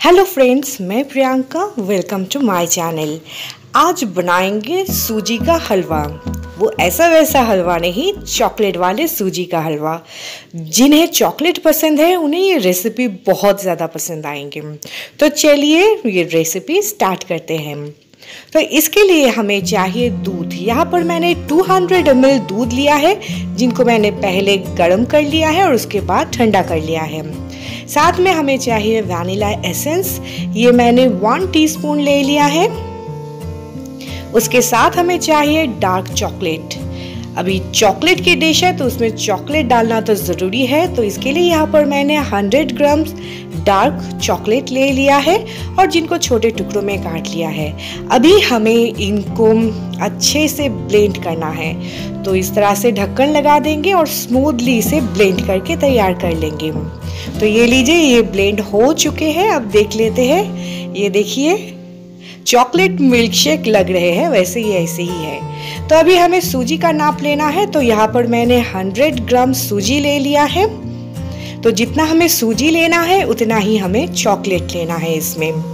Hello friends मैं Priyanka welcome to my channel आज बनाएँगे सूजी का हलवा। वो ऐसा वैसा हलवा नहीं चॉकलेट वाले सूजी का हलवा। जिन्हें चॉकलेट पसंद है, उन्हें ये रेसिपी बहुत ज़्यादा पसंद आएँगे। तो चलिए ये रेसिपी स्टार्ट करते हैं। तो इसके लिए हमें चाहिए दूध। यहाँ पर मैंने 200 हंड्रेड दूध लिया है, जिनको मैंने पहले गर्म कर लिया है और उसके बाद ठंडा कर लिया है। साथ में हमें चाहिए वैनिला एसेंस। ये मैंने वन टीस्पून ले लिया है। उसके साथ हमें चाहिए डार्क चॉकलेट। अभी चॉकलेट की डिश है तो उसमें चॉकलेट डालना तो ज़रूरी है। तो इसके लिए यहाँ पर मैंने 100 ग्राम डार्क चॉकलेट ले लिया है और जिनको छोटे टुकड़ों में काट लिया है। अभी हमें इनको अच्छे से ब्लेंड करना है। तो इस तरह से ढक्कन लगा देंगे और स्मूथली इसे ब्लेंड करके तैयार कर लेंगे। तो ये लीजिए, ये ब्लेंड हो चुके हैं, अब देख लेते हैं। ये देखिए चॉकलेट मिल्क शेक लग रहे हैं, वैसे ही, ऐसे ही है। तो अभी हमें सूजी का नाप लेना है तो यहाँ पर मैंने 100 ग्राम सूजी ले लिया है। तो जितना हमें सूजी लेना है, उतना ही हमें चॉकलेट लेना है इसमें।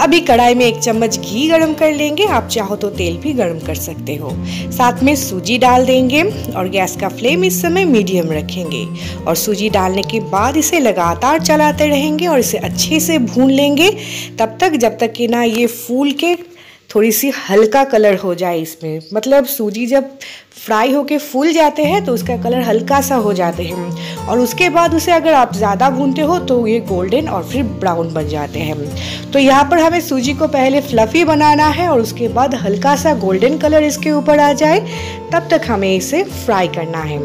अभी कढ़ाई में एक चम्मच घी गरम कर लेंगे। आप चाहो तो तेल भी गरम कर सकते हो। साथ में सूजी डाल देंगे और गैस का फ्लेम इस समय मीडियम रखेंगे और सूजी डालने के बाद इसे लगातार चलाते रहेंगे और इसे अच्छे से भून लेंगे। तब तक, जब तक कि ना ये फूल के थोड़ी सी हल्का कलर हो जाए इसमें। मतलब सूजी जब फ्राई होके फूल जाते हैं तो उसका कलर हल्का सा हो जाते हैं। और उसके बाद उसे अगर आप ज़्यादा भूनते हो तो ये गोल्डन और फिर ब्राउन बन जाते हैं। तो यहाँ पर हमें सूजी को पहले फ्लफ़ी बनाना है और उसके बाद हल्का सा गोल्डन कलर इसके ऊपर आ जाए, तब तक हमें इसे फ्राई करना है।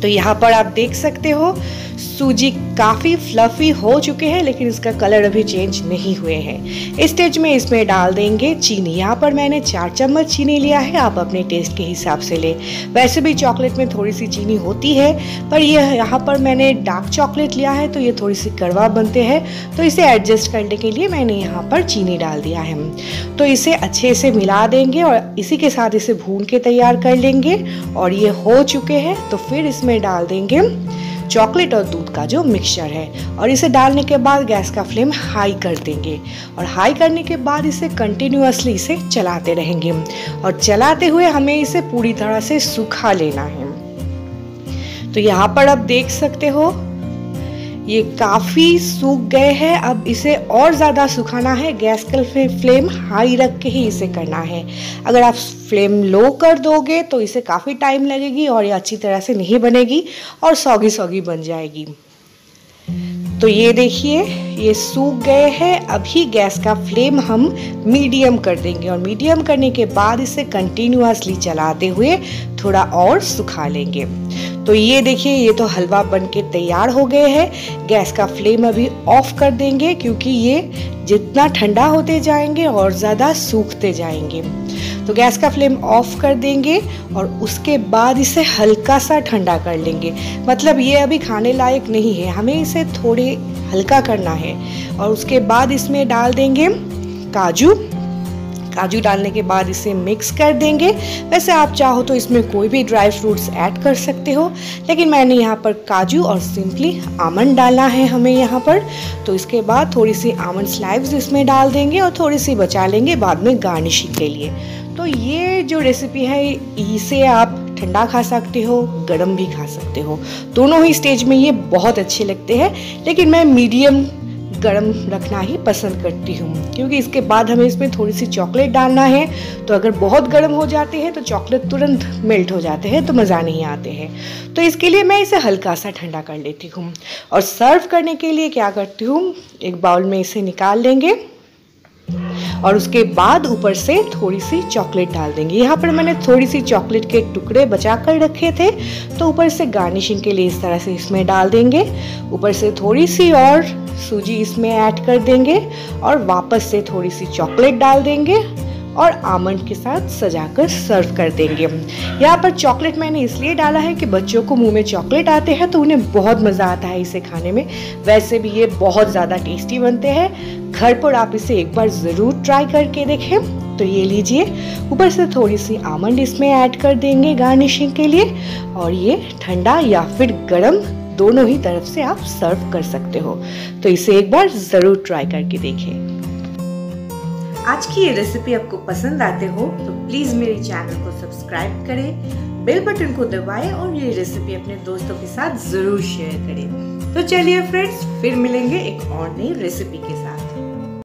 तो यहाँ पर आप देख सकते हो सूजी काफ़ी फ्लफ़ी हो चुके हैं, लेकिन इसका कलर अभी चेंज नहीं हुए हैं। इस स्टेज में इसमें डाल देंगे चीनी। यहाँ पर मैंने चार चम्मच चीनी लिया है, आप अपने टेस्ट के हिसाब से ले। वैसे भी चॉकलेट में थोड़ी सी चीनी होती है, पर यह यहाँ पर मैंने डार्क चॉकलेट लिया है तो ये थोड़ी सी कड़वा बनते हैं। तो इसे एडजस्ट करने के लिए मैंने यहाँ पर चीनी डाल दिया है। तो इसे अच्छे से मिला देंगे और इसी के साथ इसे भून के तैयार कर लेंगे। और ये हो चुके हैं तो फिर इसमें डाल देंगे चॉकलेट और दूध का जो मिक्सचर है और इसे डालने के बाद गैस का फ्लेम हाई कर देंगे और हाई करने के बाद इसे कंटिन्यूसली इसे चलाते रहेंगे और चलाते हुए हमें इसे पूरी तरह से सूखा लेना है। तो यहाँ पर आप देख सकते हो ये काफ़ी सूख गए हैं, अब इसे और ज़्यादा सुखाना है। गैस का फ्लेम हाई रख के ही इसे करना है। अगर आप फ्लेम लो कर दोगे तो इसे काफ़ी टाइम लगेगी और ये अच्छी तरह से नहीं बनेगी और सौगी सौगी बन जाएगी। तो ये देखिए, ये सूख गए हैं। अभी गैस का फ्लेम हम मीडियम कर देंगे और मीडियम करने के बाद इसे कंटिन्यूसली चलाते हुए थोड़ा और सुखा लेंगे। तो ये देखिए, ये तो हलवा बन के तैयार हो गए हैं। गैस का फ्लेम अभी ऑफ़ कर देंगे क्योंकि ये जितना ठंडा होते जाएँगे और ज़्यादा सूखते जाएँगे। तो गैस का फ्लेम ऑफ़ कर देंगे और उसके बाद इसे हल्का सा ठंडा कर लेंगे। मतलब ये अभी खाने लायक नहीं है, हमें इसे थोड़े हल्का करना है। और उसके बाद इसमें डाल देंगे काजू। काजू डालने के बाद इसे मिक्स कर देंगे। वैसे आप चाहो तो इसमें कोई भी ड्राई फ्रूट्स ऐड कर सकते हो, लेकिन मैंने यहाँ पर काजू और सिंपली आमंड डाला है हमें यहाँ पर। तो इसके बाद थोड़ी सी आमंड स्लाइव्स इसमें डाल देंगे और थोड़ी सी बचा लेंगे बाद में गार्निशिंग के लिए। तो ये जो रेसिपी है, इसे आप ठंडा खा सकते हो, गर्म भी खा सकते हो। दोनों ही स्टेज में ये बहुत अच्छे लगते हैं, लेकिन मैं मीडियम गर्म रखना ही पसंद करती हूँ, क्योंकि इसके बाद हमें इसमें थोड़ी सी चॉकलेट डालना है। तो अगर बहुत गर्म हो जाते हैं तो चॉकलेट तुरंत मेल्ट हो जाते हैं तो मज़ा नहीं आते हैं। तो इसके लिए मैं इसे हल्का सा ठंडा कर लेती हूँ। और सर्व करने के लिए क्या करती हूँ, एक बाउल में इसे निकाल लेंगे। और उसके बाद ऊपर से थोड़ी सी चॉकलेट डाल देंगे। यहाँ पर मैंने थोड़ी सी चॉकलेट के टुकड़े बचा कर रखे थे तो ऊपर से गार्निशिंग के लिए इस तरह से इसमें डाल देंगे। ऊपर से थोड़ी सी और सूजी इसमें ऐड कर देंगे और वापस से थोड़ी सी चॉकलेट डाल देंगे। और आमंड के साथ सजाकर सर्व कर देंगे। यहाँ पर चॉकलेट मैंने इसलिए डाला है कि बच्चों को मुँह में चॉकलेट आते हैं तो उन्हें बहुत मज़ा आता है इसे खाने में। वैसे भी ये बहुत ज़्यादा टेस्टी बनते हैं। घर पर आप इसे एक बार ज़रूर ट्राई करके देखें। तो ये लीजिए। ऊपर से थोड़ी सी आमंड इसमें ऐड कर देंगे गार्निशिंग के लिए। और ये ठंडा या फिर गर्म दोनों ही तरफ़ से आप सर्व कर सकते हो। तो इसे एक बार ज़रूर ट्राई करके देखें। आज की ये रेसिपी आपको पसंद आते हो तो प्लीज़ मेरे चैनल को सब्सक्राइब करें बेल बटन को दबाएँ और ये रेसिपी अपने दोस्तों के साथ ज़रूर शेयर करें। तो चलिए फ्रेंड्स फिर मिलेंगे एक और नई रेसिपी के साथ।